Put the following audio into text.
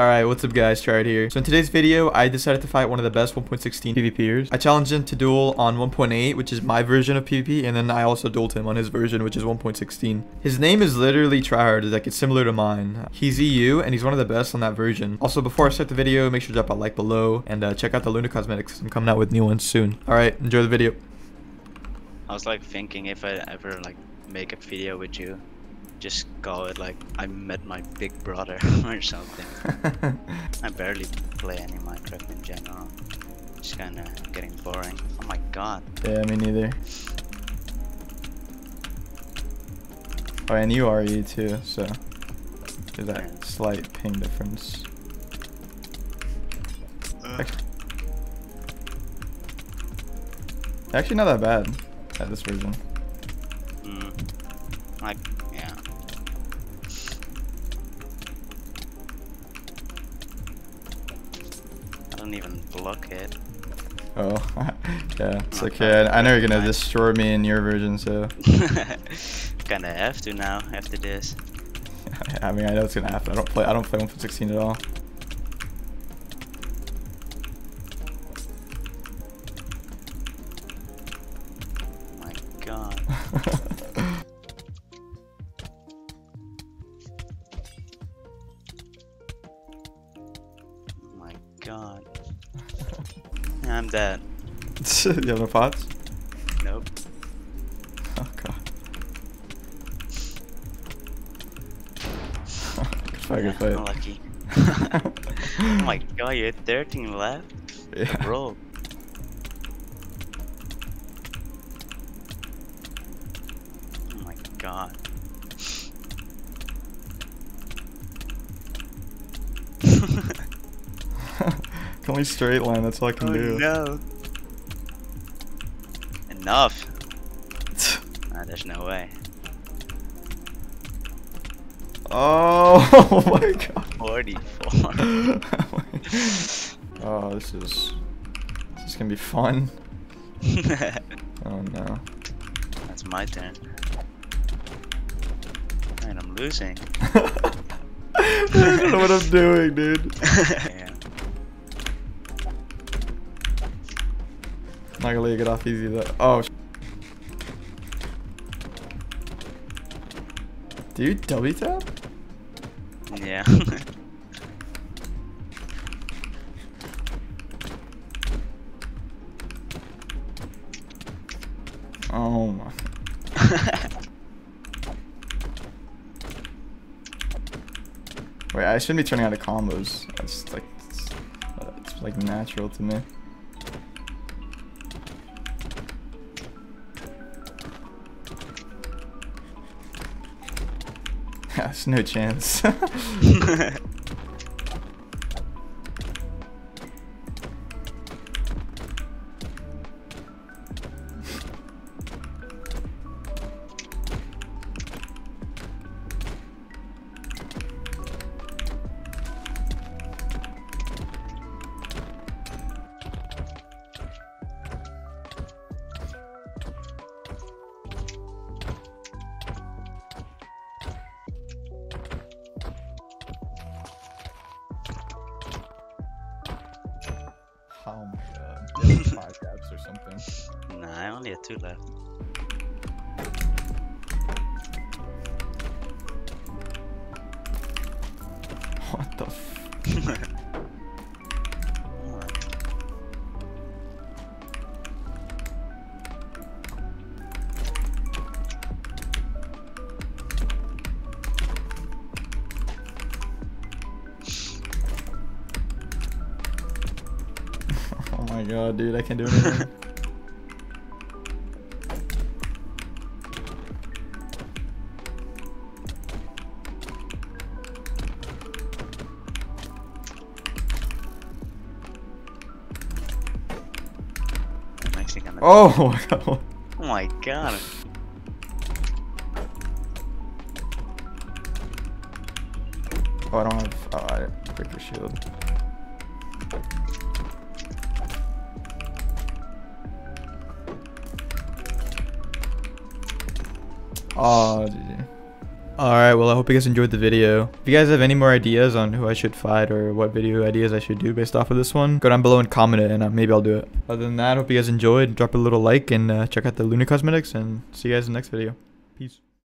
Alright, what's up guys, Tryhard here. So in today's video, I decided to fight one of the best 1.16 PvPers. I challenged him to duel on 1.8, which is my version of PvP, and then I also dueled him on his version, which is 1.16. His name is literally Tryhard, like it's similar to mine. He's EU, and he's one of the best on that version. Also, before I start the video, make sure to drop a like below, and uh, check out the Lunar Cosmetics. I'm coming out with new ones soon. Alright, enjoy the video. I was like thinking if I ever like make a video with you, just call it like I met my big brother or something. I barely play any Minecraft in general. It's kinda getting boring. Oh my god. Yeah, me neither. Oh, and you are you too, so there's that Yeah. slight ping difference. Actually, actually not that bad at this version. Mm. Like, don't even block it. Oh, yeah, it's Oh, okay. I, I know you're gonna destroy me in your version, so Kinda have to now after this. I mean I know it's gonna happen. I don't play. I don't play 1.16 at all. Oh my god. Oh my god. I'm dead. you have no pots? Nope. Oh god. good fight, good fight. Lucky. oh my god, you had 13 left? yeah. Bro. Oh my god. We straight line? That's all I can oh do. no. Enough. Nah, there's no way. oh, oh my god. 44. oh, this is this is gonna be fun. Oh no. That's my turn. And I'm losing. I don't know what I'm doing, dude. yeah. Not gonna let you get off easy though. Oh. Do you W tap? Yeah. Oh my. Wait, I shouldn't be turning out of combos. That's like, it's, it's like natural to me. There's no chance. something. nah, only had two left. What the f- Oh my god, dude, I can't do anything. I'm oh my god. Oh my god. Oh, I don't have. Oh, I break your shield. Ah, oh, GG. Alright, well I hope you guys enjoyed the video. If you guys have any more ideas on who I should fight or what video ideas I should do based off of this one, go down below and comment it and uh, maybe I'll do it. Other than that, hope you guys enjoyed. Drop a little like and uh, check out the Lunar Cosmetics and see you guys in the next video. Peace.